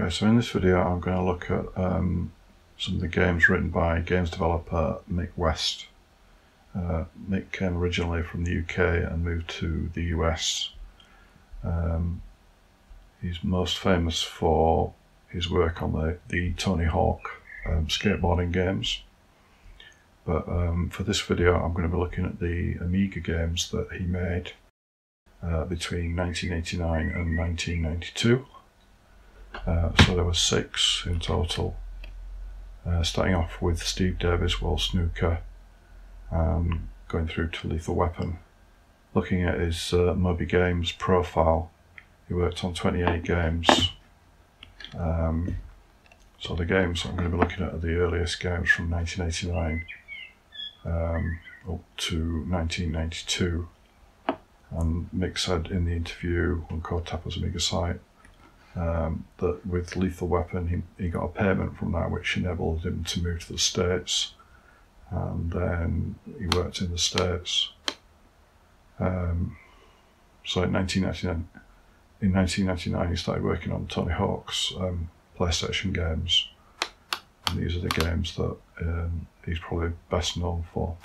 Okay, so in this video I'm going to look at um, some of the games written by games developer Mick West. Uh, Mick came originally from the UK and moved to the US. Um, he's most famous for his work on the, the Tony Hawk um, skateboarding games. But um, for this video I'm going to be looking at the Amiga games that he made uh, between 1989 and 1992. Uh, so there were six in total. Uh, starting off with Steve Davis, World Snooker, um, going through to Lethal Weapon. Looking at his uh, Moby Games profile, he worked on 28 games. Um, so the games I'm going to be looking at are the earliest games from 1989 um, up to 1992. And Mick said in the interview on Codetapper's Amiga site um, that with Lethal Weapon, he, he got a payment from that, which enabled him to move to the States. And then he worked in the States. Um, so in 1999, in 1999, he started working on Tony Hawk's um, PlayStation games. And these are the games that um, he's probably best known for.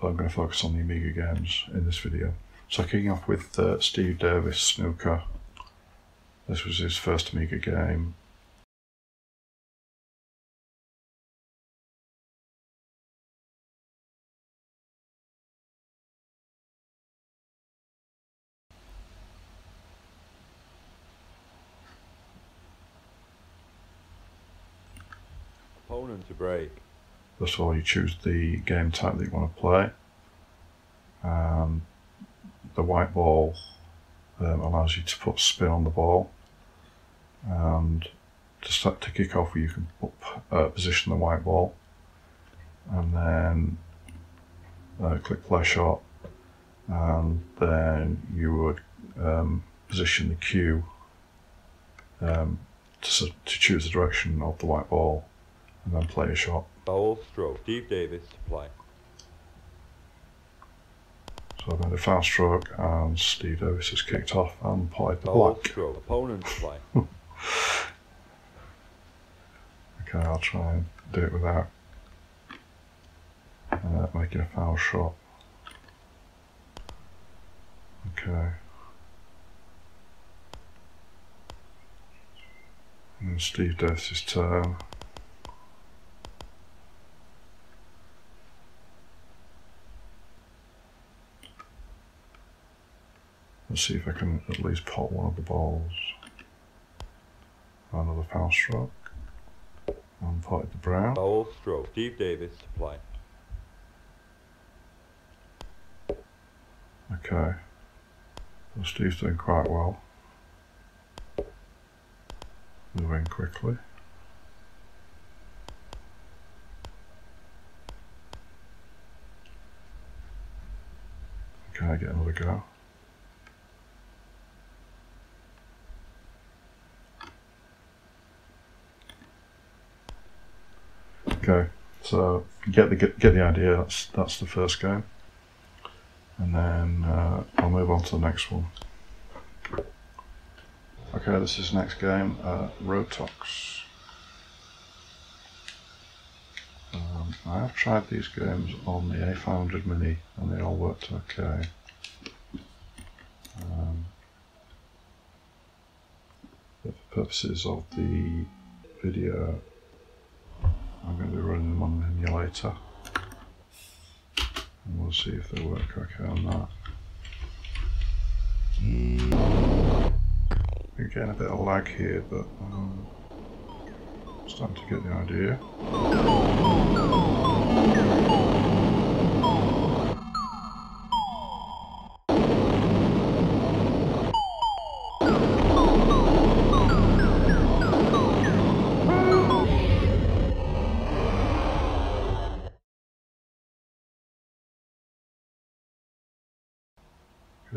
But I'm going to focus on the Amiga games in this video. So kicking off with uh, Steve Davis Snooker. This was his first Amiga game. Opponent to break. First of all, you choose the game type that you want to play. Um, the white ball um, allows you to put spin on the ball. And to start to kick off, you can put, uh, position the white ball, and then uh, click play shot, and then you would um, position the cue um, to, to choose the direction of the white ball, and then play a shot. Foul stroke. Steve Davis to play. So I've made a foul stroke and Steve Davis has kicked off and played the Foul black. stroke. Opponent to play. Okay, I'll try and do it without uh, making a foul shot. Okay. And Steve Davis's turn. Let's see if I can at least pot one of the balls. Another foul stroke. And potted the brown. Foul stroke. Steve Davis to play. Okay. Well, Steve's doing quite well. Moving quickly. Can I get another go? Okay, so get the get, get the idea. That's that's the first game and then uh, I'll move on to the next one. Okay, this is next game, uh, Rotox. Um, I have tried these games on the A500 Mini and they all worked okay. Um, but for purposes of the video, I'm going to be running them on an emulator and we'll see if they work okay on that. You're getting a bit of lag here, but um, starting to get the idea.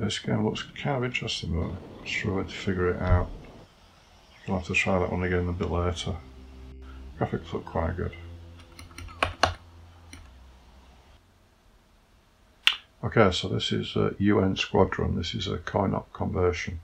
This game looks kind of interesting, but I'm struggling to figure it out. I'll have to try that one again a bit later. Graphics look quite good. Okay, so this is uh, UN Squadron. This is a coin-op conversion.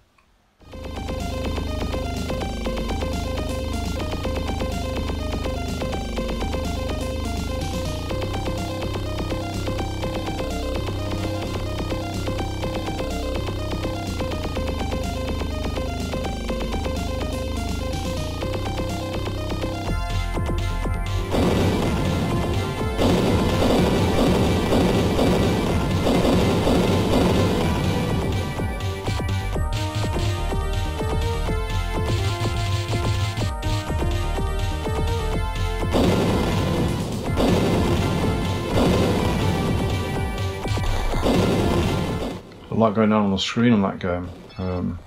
Lot going on on the screen on that game. Um,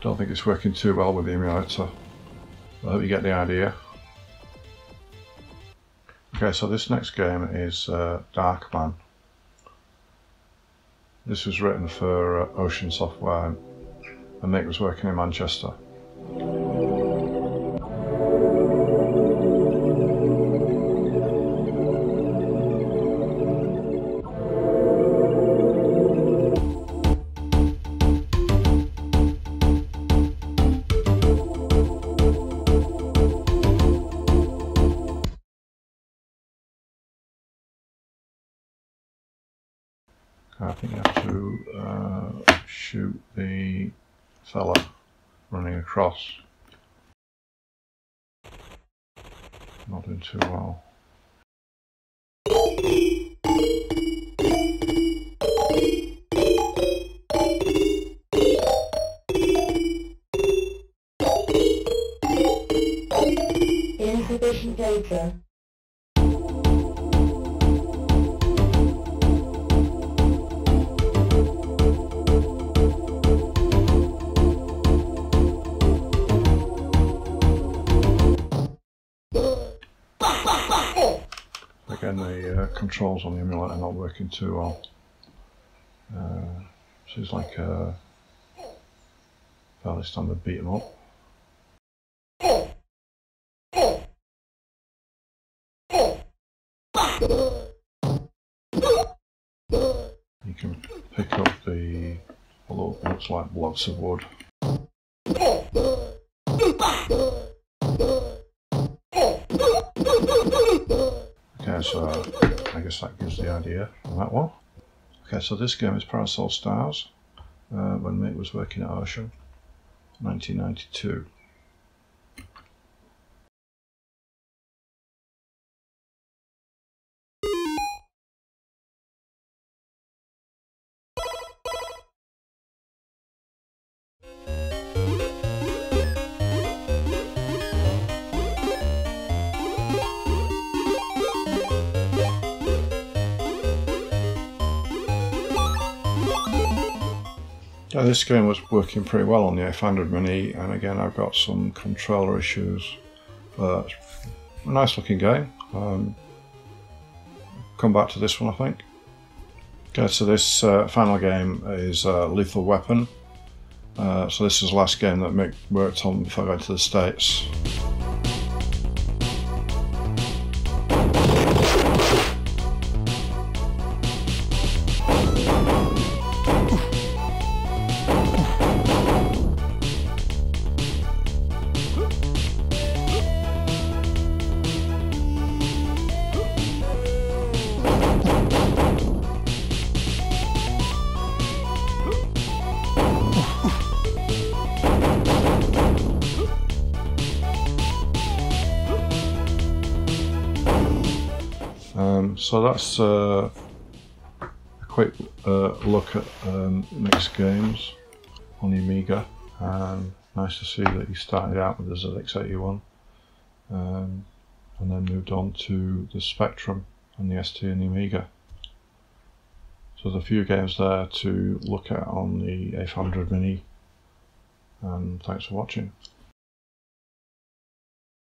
don't think it's working too well with the emulator. I hope you get the idea. Okay, so this next game is uh, Darkman. This was written for uh, Ocean Software and Mick was working in Manchester. I think you have to uh, shoot the fella running across. Not doing too well. Insufficient data. Controls on the emulator not working too well. Uh, so it's like a fairly standard beat 'em up. You can pick up the what looks like blocks of wood. Okay, so I guess that gives the idea on that one. Okay, so this game is Parasol Stars, uh, when Mick was working at Ocean, 1992. Yeah, this game was working pretty well on the F100 Mini, and again I've got some controller issues, but a nice looking game. Um, come back to this one, I think. Okay, so this uh, final game is uh, Lethal Weapon. Uh, so this is the last game that Mick worked on before going to the States. So that's uh, a quick uh, look at um, Mick's games on the Amiga. Um, nice to see that he started out with the ZX81 um, and then moved on to the Spectrum and the ST and the Amiga. So there's a few games there to look at on the 800 Mini and thanks for watching.